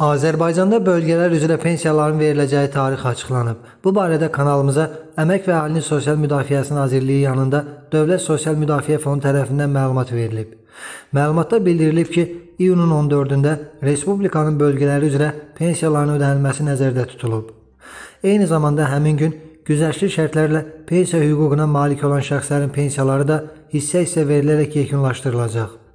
Azərbaycanda bölgələr üzrə pensiyaların veriləcəyi tarix açıqlanıb. Bu barədə kanalımıza Əmək və Əhalinin Sosial Müdafiəsi Nazirliyi yanında Dövlət Sosial Müdafiə Fondu tərəfindən məlumat verilib. Məlumatda bildirilib ki, iyunun 14-də respublikanın bölgələri üzrə pensiyaların ödənilməsi nəzərdə tutulub. Eyni zamanda həmin gün güzəştli şərtlərlə pensiya hüququna malik olan şəxslərin pensiyaları da hissə-hissə verilərək yekunlaşdırılacaq.